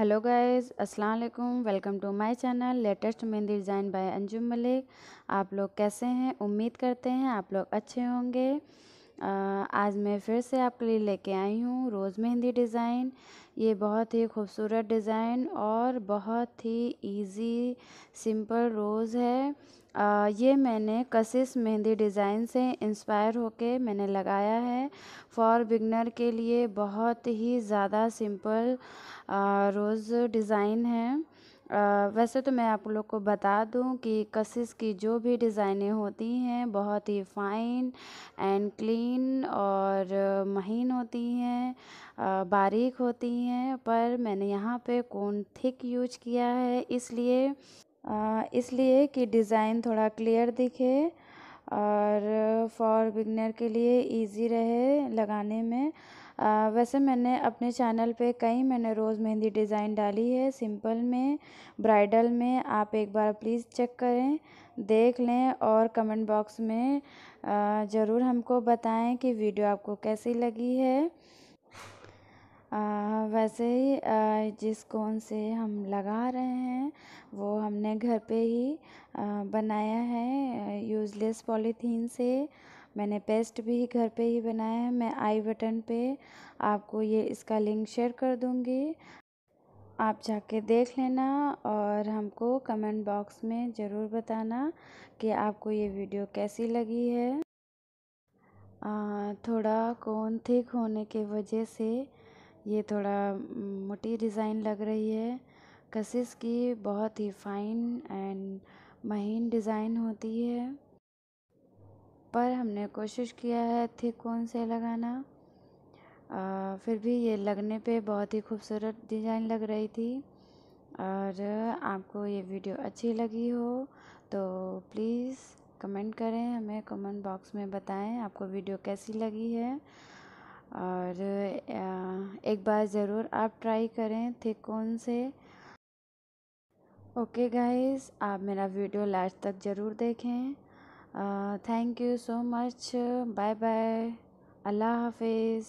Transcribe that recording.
Hello guys अस्सलाम वालेकुम welcome to my channel latest mehndi design by Anjum Malik आप लोग कैसे हैं? उम्मीद करते हैं आप लोग अच्छे होंगे। आज मैं फिर से आपके लिए लेके आई हूँ रोज़ मेहंदी डिज़ाइन। ये बहुत ही खूबसूरत डिज़ाइन और बहुत ही इजी सिंपल रोज़ है। ये मैंने कशिश मेहंदी डिज़ाइन से इंस्पायर होके मैंने लगाया है। फॉर बिगनर के लिए बहुत ही ज़्यादा सिंपल रोज़ डिज़ाइन है। वैसे तो मैं आप लोग को बता दूँ कि कशिश की जो भी डिज़ाइनें होती हैं, बहुत ही फ़ाइन एंड क्लीन और महीन होती हैं बारीक होती हैं, पर मैंने यहाँ पे कौन थिक यूज़ किया है, इसलिए इसलिए कि डिज़ाइन थोड़ा क्लियर दिखे और फॉर बिगनर के लिए इजी रहे लगाने में। वैसे मैंने अपने चैनल पे कई मैंने रोज़ मेहंदी डिज़ाइन डाली है, सिंपल में, ब्राइडल में, आप एक बार प्लीज़ चेक करें, देख लें और कमेंट बॉक्स में ज़रूर हमको बताएँ कि वीडियो आपको कैसी लगी है। वैसे ही जिस कोन से हम लगा रहे हैं वो हमने घर पे ही बनाया है यूज़लेस पॉलीथीन से। मैंने पेस्ट भी घर पे ही बनाया है। मैं आई बटन पे आपको ये इसका लिंक शेयर कर दूँगी। आप जाके देख लेना और हमको कमेंट बॉक्स में ज़रूर बताना कि आपको ये वीडियो कैसी लगी है। आ, थोड़ा कोन थिक होने के वजह से ये थोड़ा मोटी डिज़ाइन लग रही है। कशिश की बहुत ही फाइन एंड महीन डिज़ाइन होती है। पर हमने कोशिश किया है थिक कौन से लगाना। आ, फिर भी ये लगने पे बहुत ही खूबसूरत डिज़ाइन लग रही थी। और आपको ये वीडियो अच्छी लगी हो तो प्लीज़ कमेंट करें हमें कमेंट बॉक्स में बताएँ आपको वीडियो कैसी लगी है। और एक बार ज़रूर आप ट्राई करें थिकोन से। ओके गाइस, आप मेरा वीडियो लास्ट तक ज़रूर देखें। Thank you so much. Bye bye. अल्लाह हाफिज़।